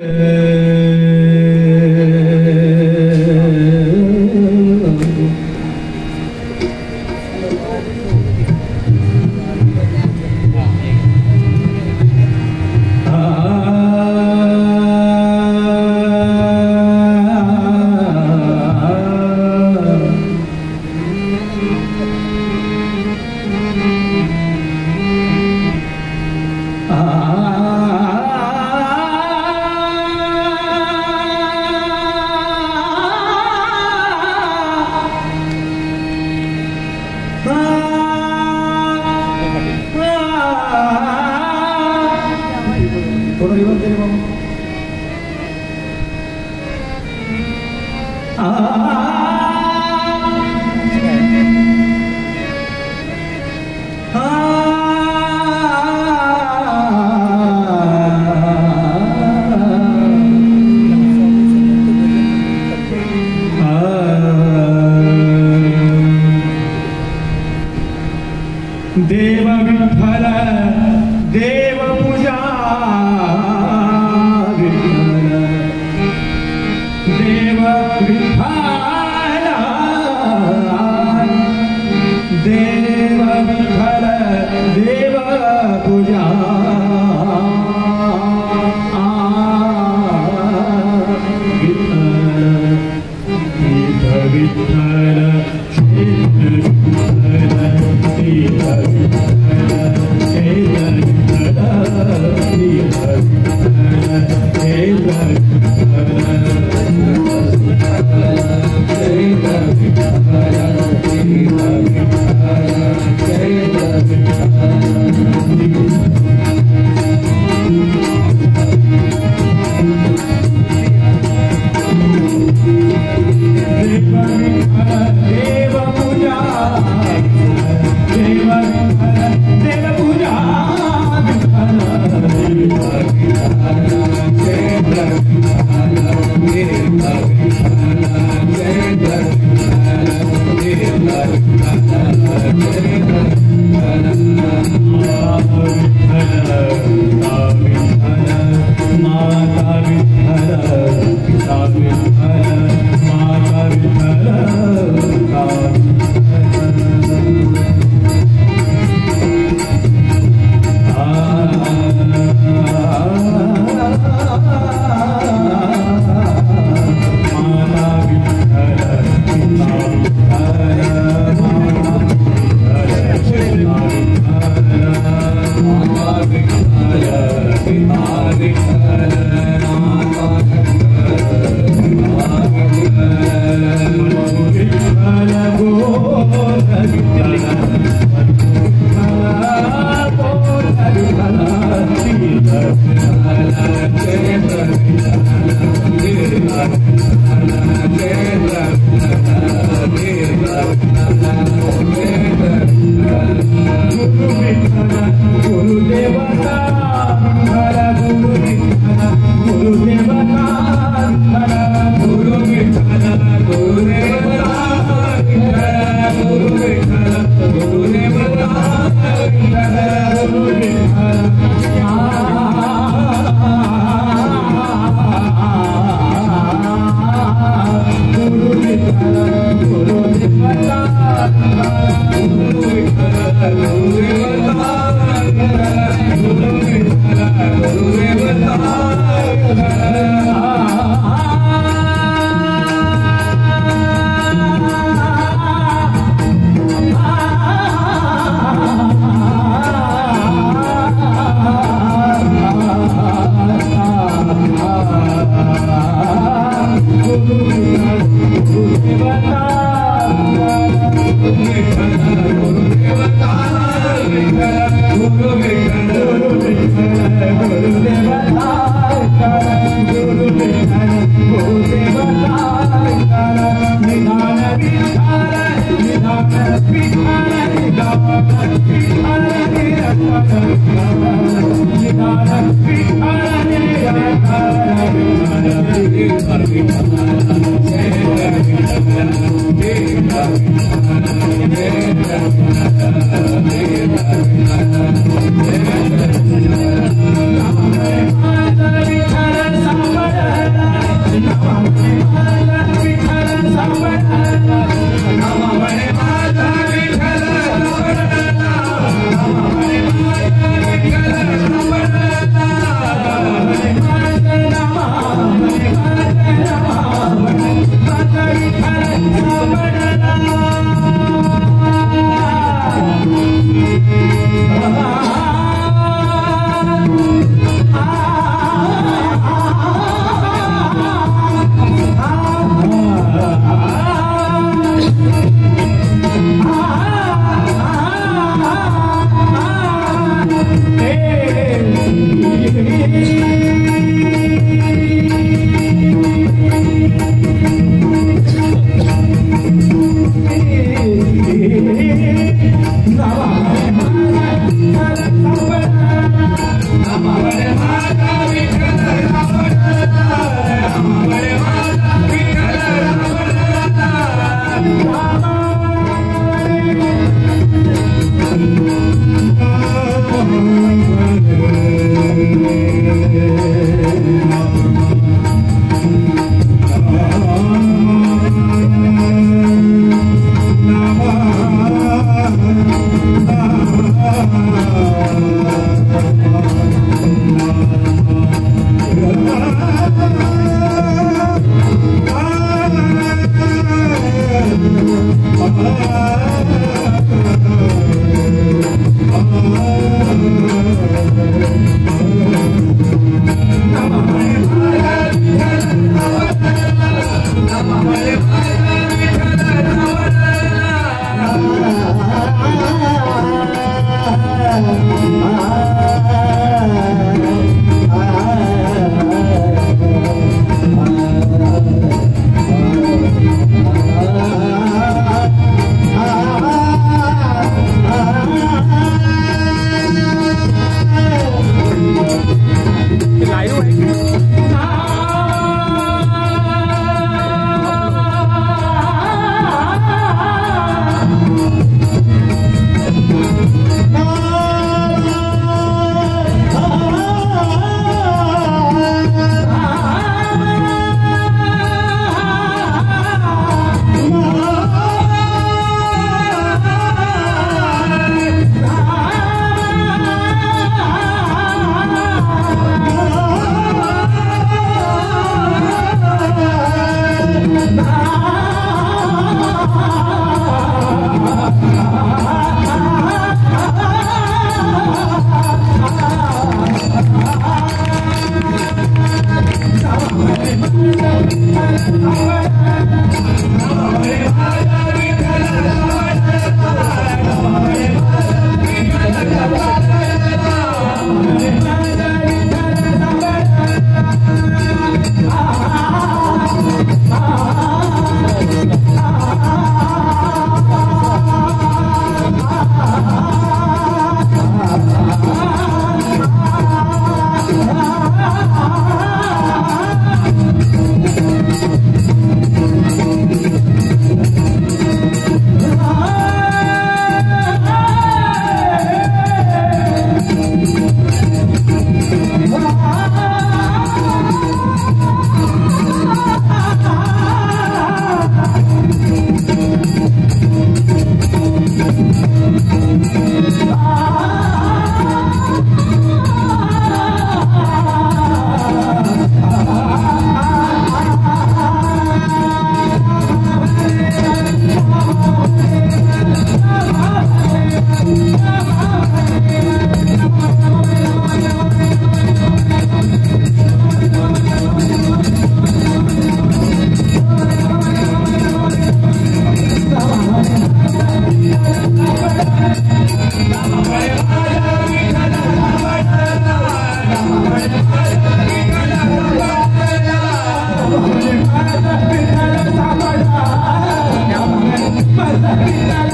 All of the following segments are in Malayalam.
Uh... പുനരിവന്തരമം ദേവവിഫല ദേവ माता विष्णु पिता में। Thank you.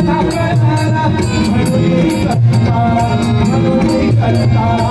I'm gonna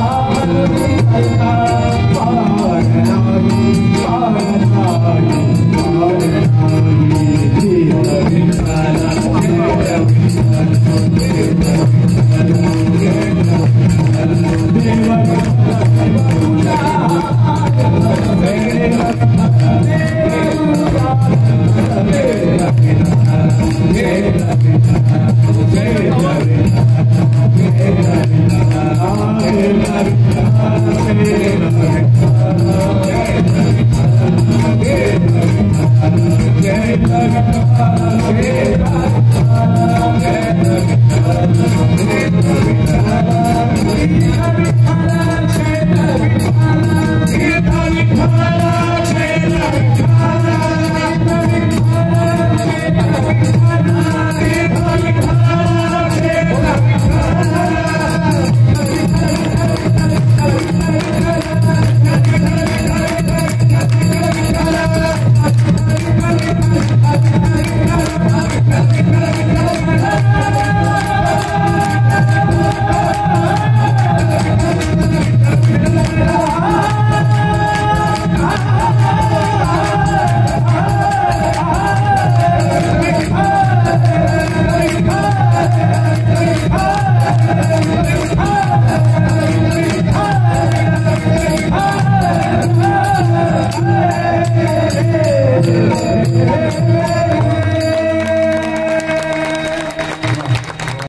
Hare Hare